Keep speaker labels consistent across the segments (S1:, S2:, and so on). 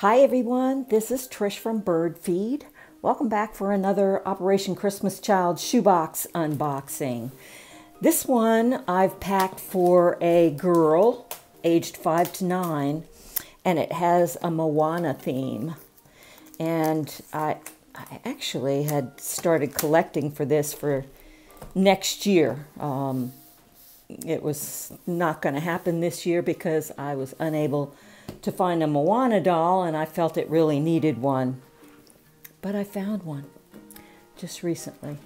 S1: Hi everyone, this is Trish from ByrdFeed. Welcome back for another Operation Christmas Child shoebox unboxing. This one I've packed for a girl aged 5 to 9 and it has a Moana theme. And I, I actually had started collecting for this for next year. Um, it was not going to happen this year because I was unable to find a Moana doll and I felt it really needed one. But I found one just recently.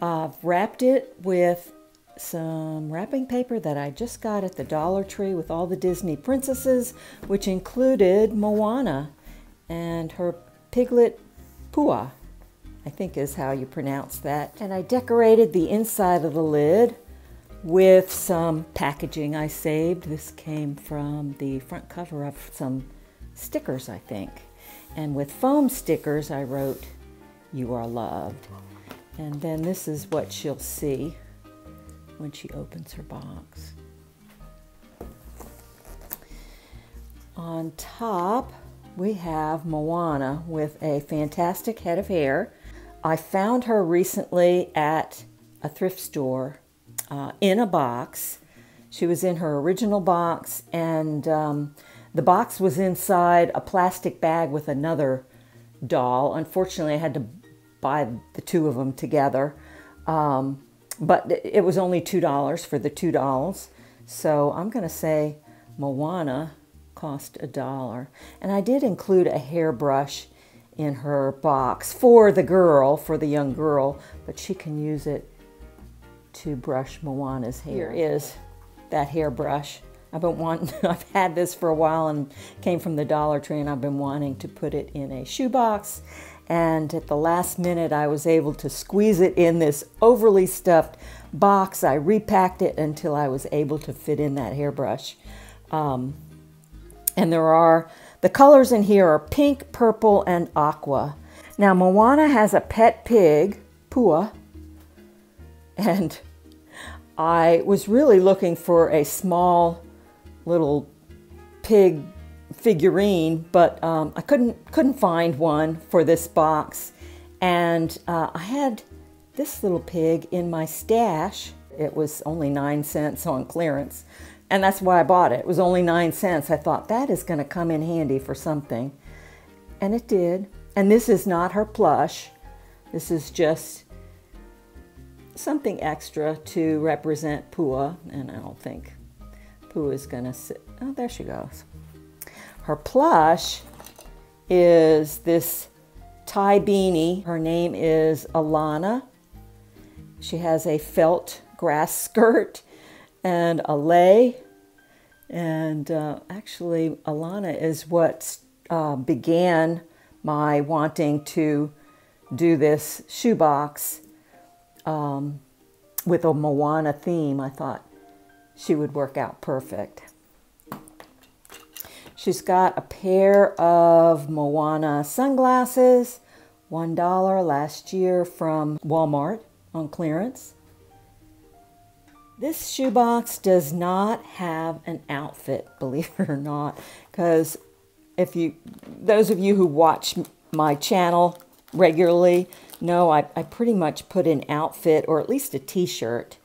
S1: I've wrapped it with some wrapping paper that I just got at the Dollar Tree with all the Disney princesses, which included Moana and her piglet Pua, I think is how you pronounce that. And I decorated the inside of the lid with some packaging I saved. This came from the front cover of some stickers, I think. And with foam stickers, I wrote, You are loved. And then this is what she'll see when she opens her box. On top, we have Moana with a fantastic head of hair. I found her recently at a thrift store uh, in a box. She was in her original box, and um, the box was inside a plastic bag with another doll. Unfortunately, I had to buy the two of them together, um, but it was only $2 for the two dolls. So I'm going to say Moana cost a dollar. And I did include a hairbrush in her box for the girl, for the young girl, but she can use it to brush Moana's hair is that hairbrush. I've been wanting, I've had this for a while and came from the Dollar Tree and I've been wanting to put it in a shoebox. And at the last minute, I was able to squeeze it in this overly stuffed box. I repacked it until I was able to fit in that hairbrush. Um, and there are, the colors in here are pink, purple, and aqua. Now, Moana has a pet pig, Pua, and I was really looking for a small little pig figurine, but um, I couldn't couldn't find one for this box, and uh, I had this little pig in my stash. It was only nine cents on clearance, and that's why I bought it. It was only nine cents. I thought that is going to come in handy for something, and it did. And this is not her plush. This is just something extra to represent Pua, and I don't think Pua is going to sit. Oh, there she goes. Her plush is this Ty beanie. Her name is Alana. She has a felt grass skirt and a lei. And uh, actually, Alana is what uh, began my wanting to do this shoebox um, with a Moana theme, I thought she would work out perfect. She's got a pair of Moana sunglasses, $1 last year from Walmart on clearance. This shoebox does not have an outfit, believe it or not, because if you, those of you who watch my channel regularly no, I, I pretty much put an outfit or at least a t-shirt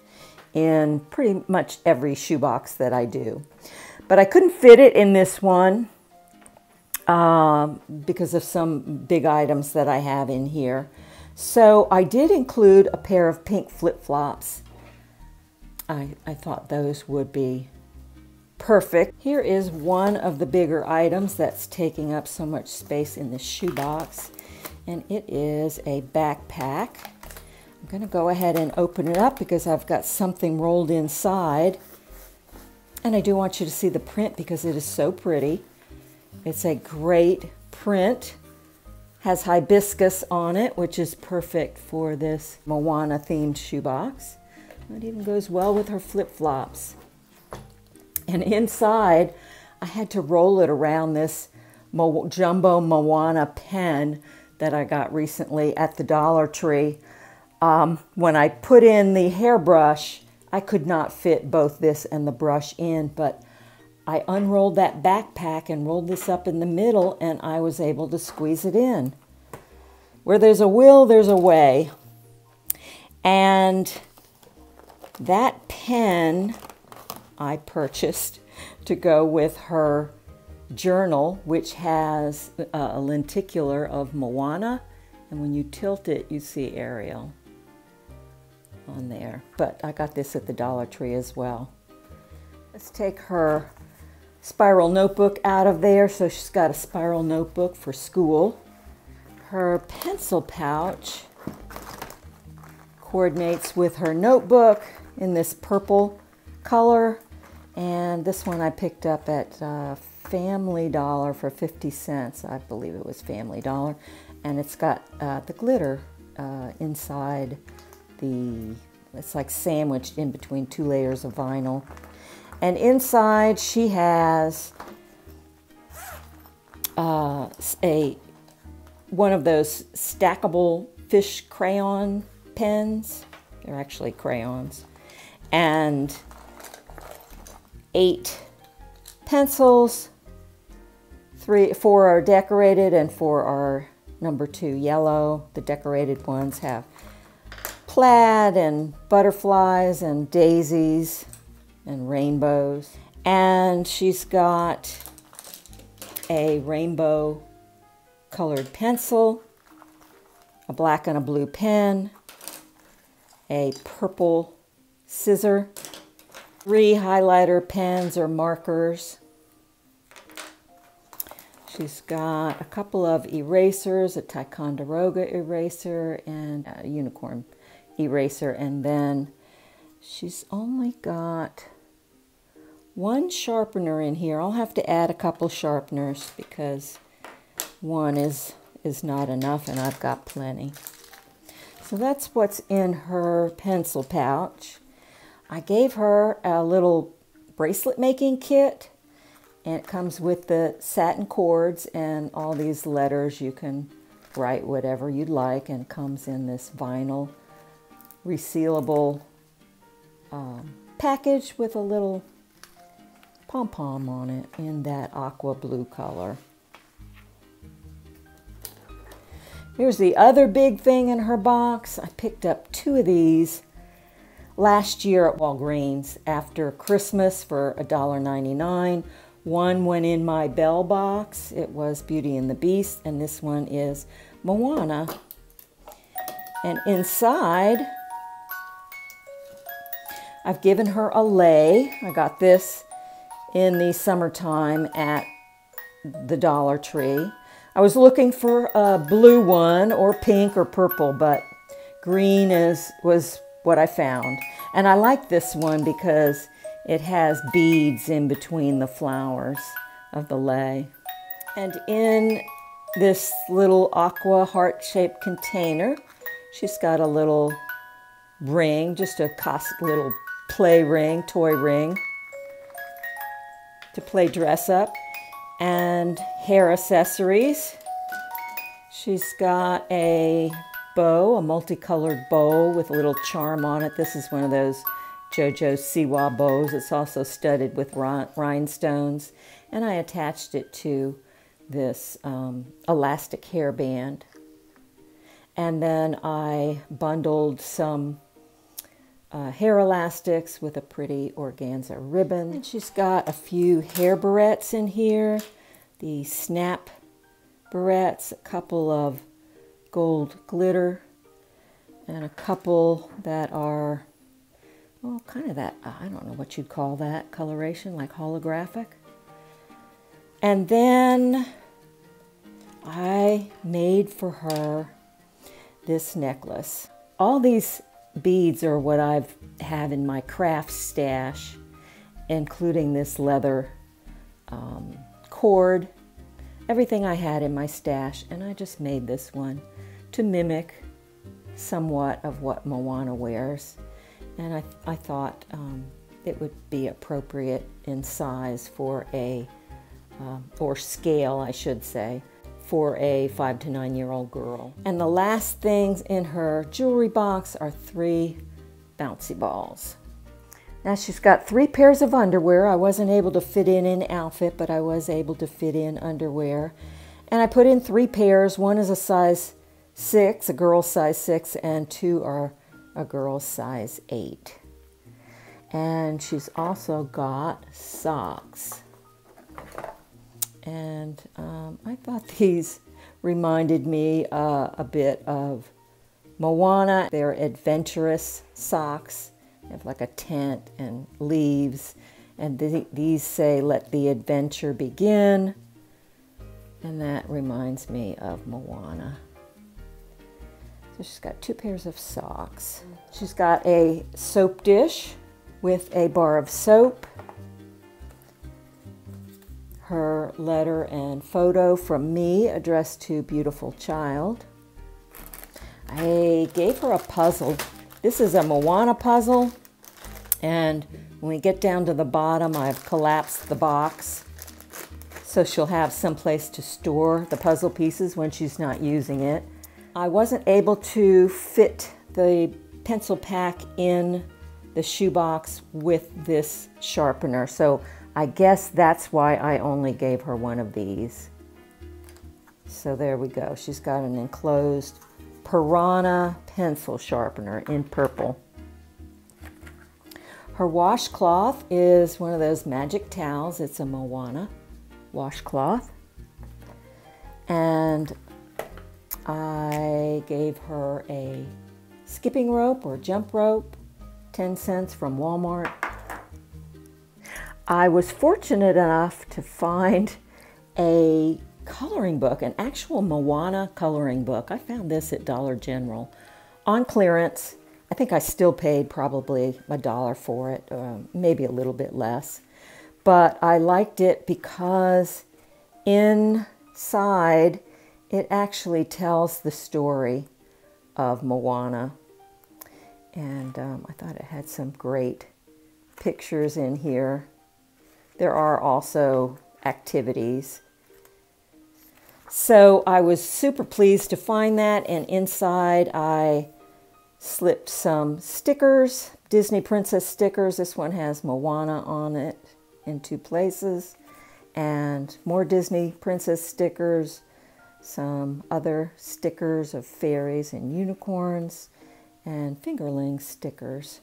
S1: in pretty much every shoebox that I do. But I couldn't fit it in this one um, because of some big items that I have in here. So I did include a pair of pink flip-flops. I, I thought those would be perfect. Here is one of the bigger items that's taking up so much space in the shoebox and it is a backpack. I'm going to go ahead and open it up because I've got something rolled inside. And I do want you to see the print because it is so pretty. It's a great print. Has hibiscus on it, which is perfect for this Moana themed shoebox. It even goes well with her flip-flops. And inside, I had to roll it around this Mo jumbo Moana pen that I got recently at the Dollar Tree. Um, when I put in the hairbrush, I could not fit both this and the brush in, but I unrolled that backpack and rolled this up in the middle, and I was able to squeeze it in. Where there's a will, there's a way. And that pen I purchased to go with her journal, which has a lenticular of Moana. And when you tilt it, you see Ariel on there. But I got this at the Dollar Tree as well. Let's take her spiral notebook out of there. So she's got a spiral notebook for school. Her pencil pouch coordinates with her notebook in this purple color. And this one I picked up at uh, Family Dollar for 50 cents. I believe it was Family Dollar. And it's got uh, the glitter uh, inside the, it's like sandwiched in between two layers of vinyl. And inside she has uh, a one of those stackable fish crayon pens. They're actually crayons. And eight pencils. Three, four are decorated and four are number two yellow. The decorated ones have plaid and butterflies and daisies and rainbows. And she's got a rainbow colored pencil, a black and a blue pen, a purple scissor, three highlighter pens or markers. She's got a couple of erasers, a Ticonderoga eraser and a unicorn eraser, and then she's only got one sharpener in here. I'll have to add a couple sharpeners because one is, is not enough and I've got plenty. So that's what's in her pencil pouch. I gave her a little bracelet making kit and it comes with the satin cords and all these letters. You can write whatever you'd like and comes in this vinyl resealable um, package with a little pom-pom on it in that aqua blue color. Here's the other big thing in her box. I picked up two of these last year at Walgreens after Christmas for $1.99. One went in my Belle box. It was Beauty and the Beast, and this one is Moana. And inside, I've given her a lei. I got this in the summertime at the Dollar Tree. I was looking for a blue one or pink or purple, but green is was what I found. And I like this one because it has beads in between the flowers of the lei. And in this little aqua heart-shaped container, she's got a little ring, just a little play ring, toy ring to play dress up and hair accessories. She's got a bow, a multicolored bow with a little charm on it. This is one of those JoJo Siwa bows. It's also studded with rhinestones. And I attached it to this um, elastic hairband. And then I bundled some uh, hair elastics with a pretty organza ribbon. And she's got a few hair barrettes in here, the snap barrettes, a couple of gold glitter, and a couple that are, well, kind of that, I don't know what you'd call that, coloration, like holographic. And then I made for her this necklace. All these beads are what I've have in my craft stash, including this leather um, cord, everything I had in my stash, and I just made this one to mimic somewhat of what Moana wears. And I, I thought um, it would be appropriate in size for a, uh, or scale, I should say, for a five to nine year old girl. And the last things in her jewelry box are three bouncy balls. Now she's got three pairs of underwear. I wasn't able to fit in an outfit, but I was able to fit in underwear. And I put in three pairs. One is a size six, a girl's size six, and two are a girl's size eight. And she's also got socks. And um, I thought these reminded me uh, a bit of Moana. They're adventurous socks. They have like a tent and leaves. And th these say, let the adventure begin. And that reminds me of Moana. So she's got two pairs of socks. She's got a soap dish with a bar of soap. Her letter and photo from me addressed to beautiful child. I gave her a puzzle. This is a Moana puzzle. And when we get down to the bottom, I've collapsed the box so she'll have some place to store the puzzle pieces when she's not using it. I wasn't able to fit the pencil pack in the shoebox with this sharpener, so I guess that's why I only gave her one of these. So there we go. She's got an enclosed Piranha pencil sharpener in purple. Her washcloth is one of those magic towels. It's a Moana washcloth. And I gave her a skipping rope or jump rope, 10 cents from Walmart. I was fortunate enough to find a coloring book, an actual Moana coloring book. I found this at Dollar General on clearance. I think I still paid probably a dollar for it, uh, maybe a little bit less but I liked it because inside it actually tells the story of Moana. And um, I thought it had some great pictures in here. There are also activities. So I was super pleased to find that, and inside I slipped some stickers, Disney Princess stickers. This one has Moana on it in two places, and more Disney princess stickers, some other stickers of fairies and unicorns, and fingerling stickers.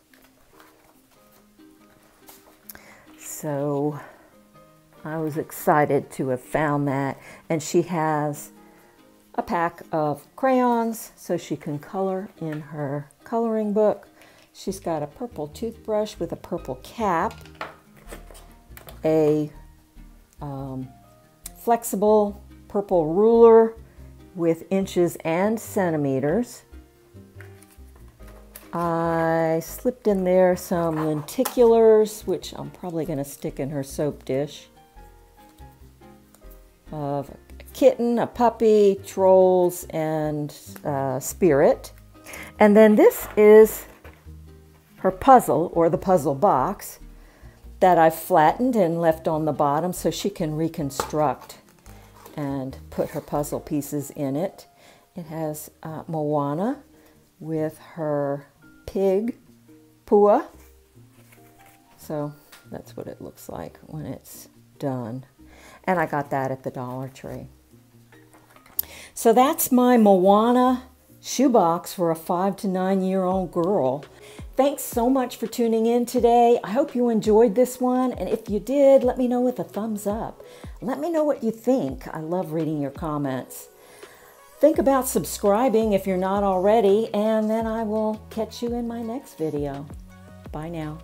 S1: So I was excited to have found that. And she has a pack of crayons so she can color in her coloring book. She's got a purple toothbrush with a purple cap a um, flexible purple ruler with inches and centimeters. I slipped in there some lenticulars, which I'm probably going to stick in her soap dish, of a kitten, a puppy, trolls, and uh, spirit. And then this is her puzzle, or the puzzle box that I've flattened and left on the bottom so she can reconstruct and put her puzzle pieces in it. It has uh, Moana with her pig, Pua. So that's what it looks like when it's done. And I got that at the Dollar Tree. So that's my Moana shoebox for a five to nine year old girl. Thanks so much for tuning in today. I hope you enjoyed this one. And if you did, let me know with a thumbs up. Let me know what you think. I love reading your comments. Think about subscribing if you're not already, and then I will catch you in my next video. Bye now.